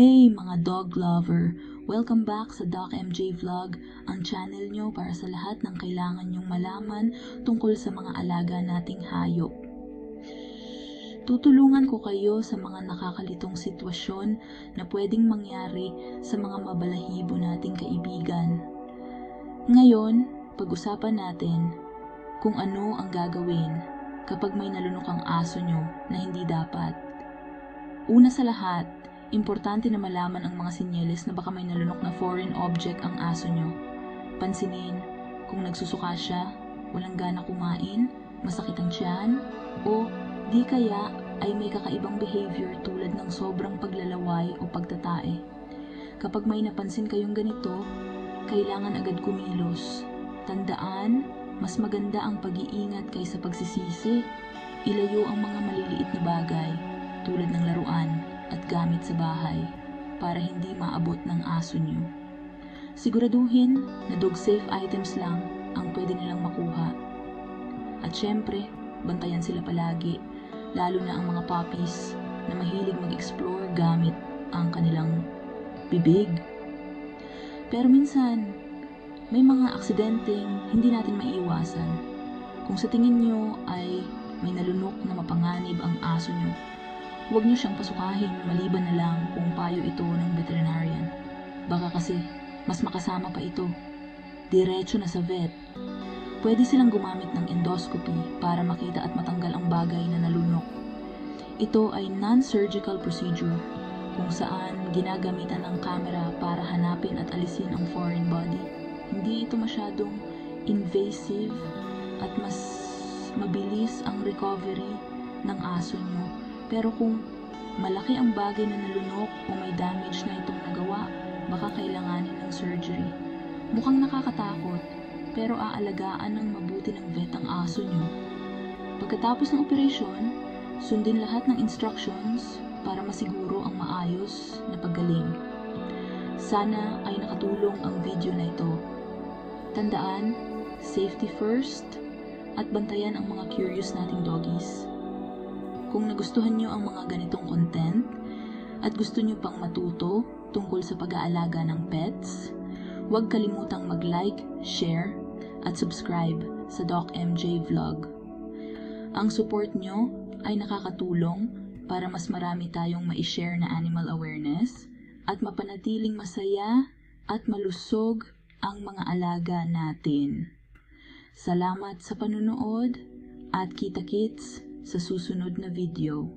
Hey mga dog lover! Welcome back sa Doc MJ Vlog, ang channel nyo para sa lahat ng kailangan nyong malaman tungkol sa mga alaga nating hayop. Tutulungan ko kayo sa mga nakakalitong sitwasyon na pwedeng mangyari sa mga mabalahibo nating kaibigan. Ngayon, pag-usapan natin kung ano ang gagawin kapag may nalunok ang aso nyo na hindi dapat. Una sa lahat, importante na malaman ang mga sinyeles na baka may nalunok na foreign object ang aso nyo. Pansinin kung nagsusuka siya, walang gana kumain, masakit ang tiyan, o di kaya ay may kakaibang behavior tulad ng sobrang paglalaway o pagtatae. Kapag may napansin kayong ganito, kailangan agad kumilos. Tandaan, mas maganda ang pag-iingat kaysa pagsisisi. Ilayo ang mga maliliit na bagay gamit sa bahay para hindi maabot ng aso nyo. Siguraduhin na dog safe items lang ang pwede nilang makuha. At syempre, bantayan sila palagi, lalo na ang mga puppies na mahilig mag-explore gamit ang kanilang bibig. Pero minsan, may mga aksidenteng hindi natin maiiwasan. Kung sa tingin nyo ay may nalunok na mapanganib ang aso nyo, huwag nyo siyang pasukahin maliban na lang kung payo ito ng veterinarian. Baka kasi mas makasama pa ito. Diretso na sa vet. Pwede silang gumamit ng endoscopy para makita at matanggal ang bagay na nalunok. Ito ay non-surgical procedure kung saan ginagamitan ng camera para hanapin at alisin ang foreign body. Hindi ito masyadong invasive at mas mabilis ang recovery ng aso nyo. Pero kung malaki ang bagay na nalunok o may damage na itong nagawa, baka kailanganin ng surgery. Mukhang nakakatakot, pero aalagaan ng mabuti ng vet ang aso nyo. Pagkatapos ng operasyon, sundin lahat ng instructions para masiguro ang maayos na paggaling. Sana ay nakatulong ang video na ito. Tandaan, safety first at bantayan ang mga curious nating doggies. Kung nagustuhan nyo ang mga ganitong content at gusto nyo pang matuto tungkol sa pag-aalaga ng pets, huwag kalimutang mag-like, share, at subscribe sa Doc MJ Vlog. Ang support nyo ay nakakatulong para mas marami tayong ma-share na animal awareness at mapanatiling masaya at malusog ang mga alaga natin. Salamat sa panunood at kita-kits sa susunod na video.